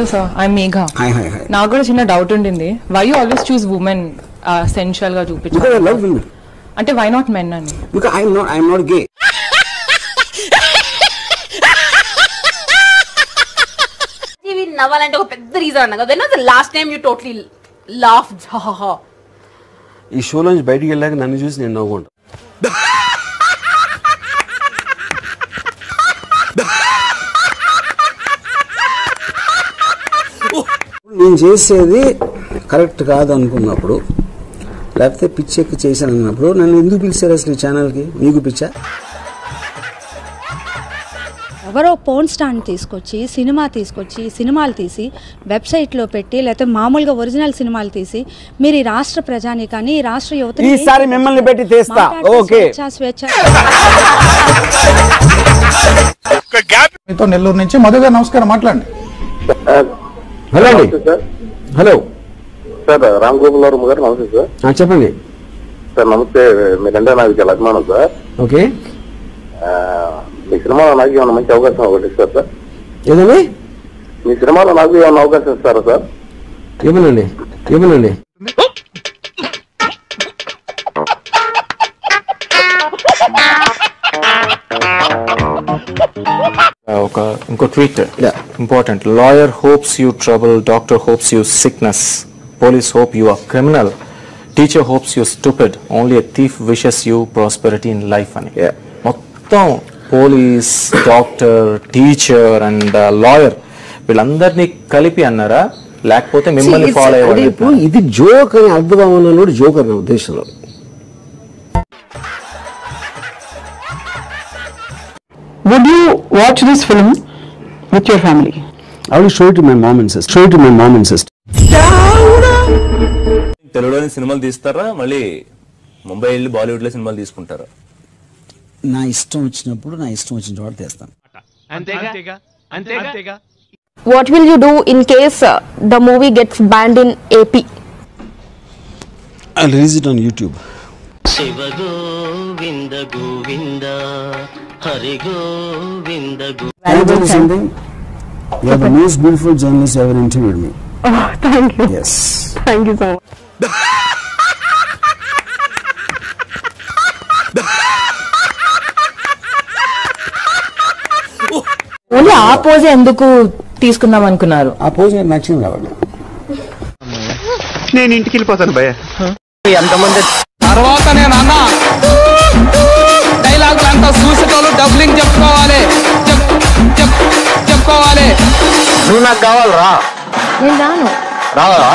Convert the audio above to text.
Hello sir I Megha. Hi hi hi నాకు కూడా చిన్న డౌట్ ఉండింది. Why you always choose women సెన్షువల్గా because I చూపించాలి లవ్ విమెన్ అంటే వై నాట్ మెన్ అని? Because I'm not I'm not gay ఇవి నవ్వాలంటే ఒక పెద్ద రీజన్ అన్న కదా. The last time you totally laugh ఈ షోలోంచి బయటికి వెళ్ళాక నన్ను చూసి నేను నవ్వుకుంటా. నేను చేసేది కరెక్ట్ కాదు అనుకున్నప్పుడు లేకపోతే పిచ్చి ఎక్కి చేశాను అన్నప్పుడు నన్ను ఎందుకు పిలిచారు అసలు ఈ ఛానల్కి? నీకు పిచ్చా? ఎవరో ఫోన్ స్టాండ్ తీసుకొచ్చి సినిమా తీసుకొచ్చి సినిమాలు తీసి వెబ్సైట్లో పెట్టి లేకపోతే మామూలుగా ఒరిజినల్ సినిమాలు తీసి మీరు ఈ రాష్ట్ర ప్రజానికాన్ని ఈ రాష్ట్ర యువత ఈసారి మిమ్మల్ని పెట్టి తీస్తా. ఓకే. స్వేచ్ఛ నెల్లూరు నుంచి. మధు గారు నమస్కారం మాట్లాడండి. హలో అండి. Sir. Hello. Sir Ram Gopal Varma గారు నమస్తే సార్. చెప్పండి. సార్ నమస్తే. మీరంటే నాకు చాలా అభిమానం సార్. ఓకే. మీ సినిమాలో నాకు ఏమైనా మంచి అవకాశం ఒకటి ఇస్తారు సార్? ఏదండి? మీ సినిమాలో నాకు ఏమైనా అవకాశం ఇస్తారా సార్? ఏమనండి? ఏమనండి? ఒక ఇంకో tweet. Important lawyer hopes you trouble doctor hopes you sickness police hope you are criminal teacher hopes you stupid only thief wishes you prosperity in life అని. మొత్తం police doctor teacher and lawyer వీళ్ళందరినీ కలిపి అన్నారా? లేకపోతే మిమ్మల్ని follow ఇప్పుడు ఇది joke అని అర్థభావనలో జోకర్ నా ఉద్దేశంలో. Would you watch this film with your family? I will show it to my mom and sister. Show it to my mom and sister. తెలుగులోని సినిమాలు తీస్తారా మళ్ళీ ముంబై వెళ్ళి బాలీవుడ్లో సినిమాలు తీసుకుంటారా నా ఇష్టం వచ్చినప్పుడు నా ఇష్టం వచ్చిన చోట తెస్తాను What will you do in case uh, the movie gets banned in AP? I release it on YouTube Shiva Govinda Govinda Hari Govinda go Can I tell you something? You are the most beautiful journalist ever interviewed me. Oh, thank you. Yes. Thank you so much. Only ఆ pose ఎందుకు తీసుకుందాం అనుకున్నారు ఆ pose నాకు నచ్చింది కాబట్టి నేను ఇంటికి వెళ్ళిపోతాను భయ ఎంతమంది నువ్వు నాకు కావాలరా? నేను రాను. రావాలా?